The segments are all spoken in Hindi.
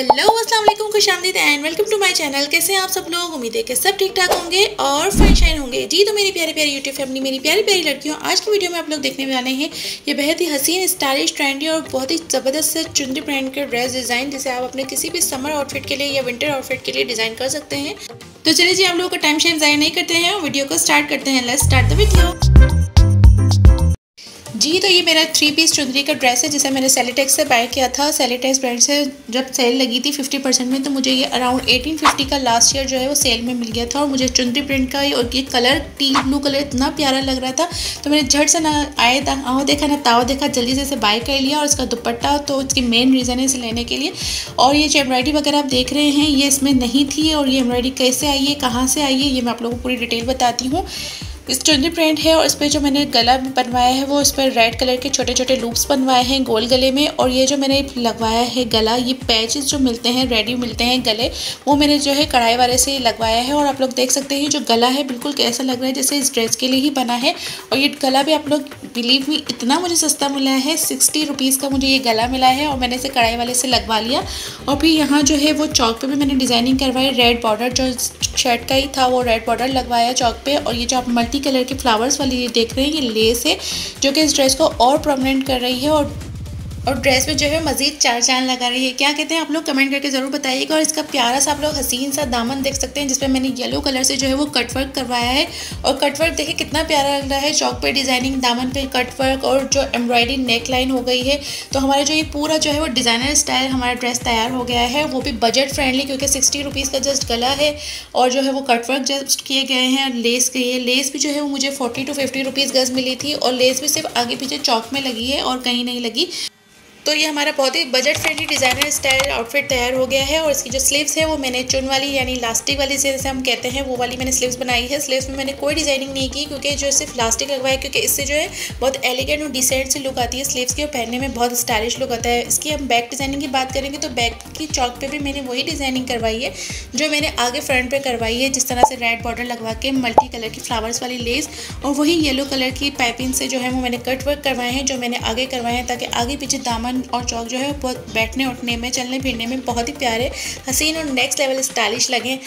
हेलो अस्सलाम वालेकुम खुश आमदीद and welcome to my channel कैसे हैं आप सब लोग? उम्मीद है कि सब ठीक ठाक होंगे और फाइन शाइन होंगे। जी तो मेरी प्यारी प्यारी यूट्यूब फैमिली मेरी प्यारी प्यारी लड़कियों, आज की वीडियो में आप लोग देखने वाले हैं, ये बेहद ही हसीन स्टाइलिश ट्रेंडी और बहुत ही ज़बरदस्त से चुंदी ब्रांड के ड्रेस डिज़ाइन जिसे आप अपने किसी भी समर आउटफिट के लिए या विंटर आउटफिट के लिए डिज़ाइन कर सकते हैं। तो चलिए जी, आप लोगों का टाइम शाइम ज़ाया नहीं करते हैं, वीडियो को स्टार्ट करते हैं। लेट्स स्टार्ट द वीडियो जी तो ये मेरा थ्री पीस चुंदरी का ड्रेस है, जिसे मैंने सेलिटेक्स से बाय किया था। सेलिटेक्स ब्रांड से जब सेल लगी थी फिफ्टी परसेंट में तो मुझे ये अराउंड एटीन फिफ्टी का लास्ट ईयर जो है वो सेल में मिल गया था। और मुझे चुंदरी प्रिंट का और ये कलर टी ब्लू कलर इतना प्यारा लग रहा था। तो मैंने झट से ना आए था आओ देखा, ना ताओ देखा, जल्दी से इसे बाय कर लिया। और इसका दुपट्टा तो इसकी मेन रीज़न है इसे लेने के लिए। और ये जो एम्ब्रॉयडरी वगैरह आप देख रहे हैं, ये इसमें नहीं थी। और ये एम्ब्रॉयडरी कैसे आई है, कहाँ से आई है, ये मैं आप लोगों को पूरी डिटेल बताती हूँ। इस चुंदी प्रिंट है और इस पर जो मैंने गला बनवाया है, वो इस पर रेड कलर के छोटे छोटे लूप्स बनवाए हैं गोल गले में और ये जो मैंने लगवाया है गला, ये पैचेस जो मिलते हैं रेडी मिलते हैं गले, वो मैंने जो है कढ़ाई वाले से लगवाया है और आप लोग देख सकते हैं जो गला है बिल्कुल कैसा लग रहा है, जैसे इस ड्रेस के लिए ही बना है और ये गला भी आप लोग बिलीव मी इतना मुझे सस्ता मिला है सिक्सटी रुपीज़ का मुझे ये गला मिला है और मैंने इसे कढ़ाई वाले से लगवा लिया और फिर यहाँ जो है वो चौक पर भी मैंने डिज़ाइनिंग करवाई रेड बॉर्डर जो शर्ट का ही था, वो रेड बॉर्डर लगवाया चौक पे और ये जो आप मल्टी कलर के फ्लावर्स वाली ये देख रहे हैं, ये लेस है, जो कि इस ड्रेस को और प्रोमिनेंट कर रही है और और ड्रेस में जो है मज़ीद चार चाँद लगा रही है। क्या कहते हैं? आप लोग कमेंट करके ज़रूर बताइएगा और इसका प्यारा सा आप लोग हसीन सा दामन देख सकते हैं जिसमें मैंने येलो कलर से जो है वो कटवर्क करवाया है। और कटवर्क देखिए कितना प्यारा लग रहा है, चौक पे डिज़ाइनिंग दामन पे कटवर्क और जो एम्ब्रॉयडरी नेक लाइन हो गई है। तो हमारा जो ये पूरा जो है वो डिज़ाइनर स्टाइल हमारा ड्रेस तैयार हो गया है। वो भी बजट फ्रेंडली क्योंकि सिक्सटी रुपीज़ का जस्ट गला है और जो है वो कटवर्क जस्ट किए गए हैं लेस के है लेस भी जो है वो मुझे फोर्टी टू फिफ्टी रुपीज़ गज़ मिली थी और लेस भी सिर्फ़ आगे पीछे चौक में लगी है और कहीं नहीं लगी। तो ये हमारा बहुत ही budget friendly designer style outfit तैयार हो गया है और इसकी जो स्लीव्स है वो मैंने चुन वाली, यानी लास्टिक वाली जैसे हम कहते हैं, वो वाली मैंने स्लीव्स बनाई है। स्लीव्स में मैंने कोई डिज़ाइनिंग नहीं की क्योंकि जो सिर्फ़ लास्टिक लगवाया क्योंकि इससे जो है बहुत एलिगेंट और डिसेंट सी लुक आती है स्लीव्स की और पहनने में बहुत स्टाइलिश लुक आता है। इसकी हम बैक डिज़ाइनिंग की बात करेंगे तो बैक की चौक पर भी मैंने वही डिज़ाइनिंग करवाई है, जो मैंने आगे फ्रंट पर करवाई है, जिस तरह से रेड बॉर्डर लगवा के मल्टी कलर की फ्लावर्स वाली लेस और वही येलो कलर की पाइपिंग से जो है वो मैंने कट वर्क करवाए हैं, जो मैंने आगे करवाए हैं, ताकि आगे पीछे दामन और चौक जो है बहुत बैठने उठने में चलने फिरने में बहुत ही प्यारे, हसीन और नेक्स्ट लेवल स्टाइलिश लगें।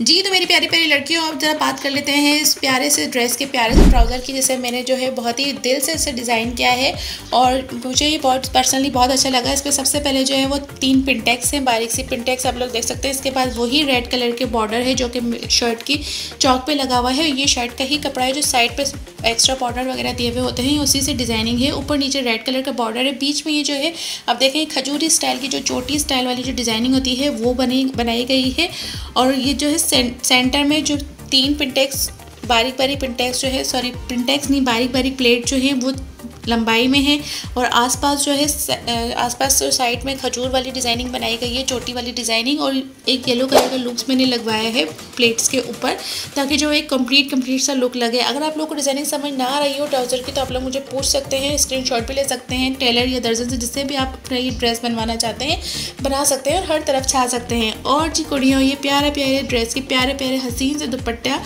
जी तो मेरी प्यारी प्यारी लड़कियों आप ज़रा बात कर लेते हैं इस प्यारे से ड्रेस के, प्यारे से ट्राउज़र की, जैसे मैंने जो है बहुत ही दिल से इसे डिज़ाइन किया है। और मुझे ये बहुत पर्सनली बहुत अच्छा लगा। इस पर सबसे पहले जो है वो तीन पिंटेक्स हैं, बारीक सी पिंटेक्स आप लोग देख सकते हैं। इसके बाद वही रेड कलर के बॉर्डर है, जो कि शर्ट की चौक पर लगा हुआ है। ये शर्ट का ही कपड़ा है, जो साइड पर एक्स्ट्रा बॉर्डर वगैरह दिए हुए होते हैं, उसी से डिज़ाइनिंग है। ऊपर नीचे रेड कलर का बॉर्डर है। बीच में ये जो है, आप देखें खजूरी स्टाइल की जो चोटी स्टाइल वाली जो डिज़ाइनिंग होती है, वो बनी, बनाई गई है। और ये जो है सेंटर में जो तीन पिंटेक्स बारीक बारीक पिंटेक्स जो है सॉरी पिंटेक्स नहीं बारीक बारीक प्लेट जो है, वो लंबाई में है और आसपास जो है आसपास जो साइड में खजूर वाली डिज़ाइनिंग बनाई गई है, चोटी वाली डिज़ाइनिंग और एक येलो कलर का लुक्स मैंने लगवाया है प्लेट्स के ऊपर, ताकि जो एक कंप्लीट कंप्लीट सा लुक लगे। अगर आप लोग को डिज़ाइनिंग समझ ना आ रही हो ट्राउज़र की तो आप लोग मुझे पूछ सकते हैं स्क्रीन भी ले सकते हैं टेलर या दर्जन से, जिससे भी आप अपना ये ड्रेस बनवाना चाहते हैं, बना सकते हैं और हर तरफ़ छा सकते हैं। और जी कुड़ियों, ये प्यारे प्यारे ड्रेस के प्यारे प्यारे हसीन से दुपट्टा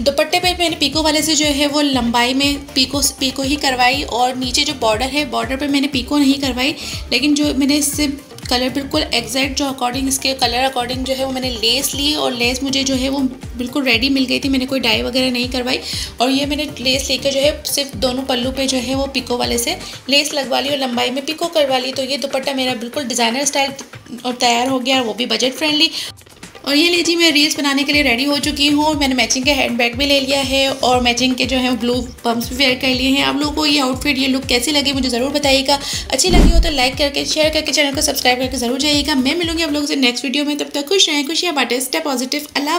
दुपट्टे पे मैंने पीको वाले से जो है वो लंबाई में पीको पीको ही करवाई और नीचे जो बॉर्डर है बॉर्डर पे मैंने पीको नहीं करवाई, लेकिन जो मैंने इससे कलर बिल्कुल एग्जैक्ट जो अकॉर्डिंग इसके कलर अकॉर्डिंग जो है वो मैंने लेस ली और लेस मुझे जो है वो बिल्कुल रेडी मिल गई थी। मैंने कोई डाई वगैरह नहीं करवाई और ये मैंने लेस लेकर जो है सिर्फ़ दोनों पल्लू पे जो है वो पिको वाले से लेस लगवा ली और लंबाई में पिको करवा ली। तो ये दुपट्टा मेरा बिल्कुल डिज़ाइनर स्टाइल और तैयार हो गया और वो भी बजट फ्रेंडली और ये लीजिए, मैं रील्स बनाने के लिए रेडी हो चुकी हूँ। मैंने मैचिंग के हैंड बैग भी ले लिया है और मैचिंग के जो है ब्लू पम्प्स भी वेयर कर लिए हैं। आप लोगों को ये आउटफिट ये लुक कैसी लगी, मुझे ज़रूर बताइएगा। अच्छी लगी हो तो लाइक करके शेयर करके चैनल को सब्सक्राइब करके ज़रूर जाइएगा। मैं मिलूँगी आप लोगों से नेक्स्ट वीडियो में। तब तक खुश रहें, खुशियाँ बाटे। स्टे पॉजिटिव अल्लाह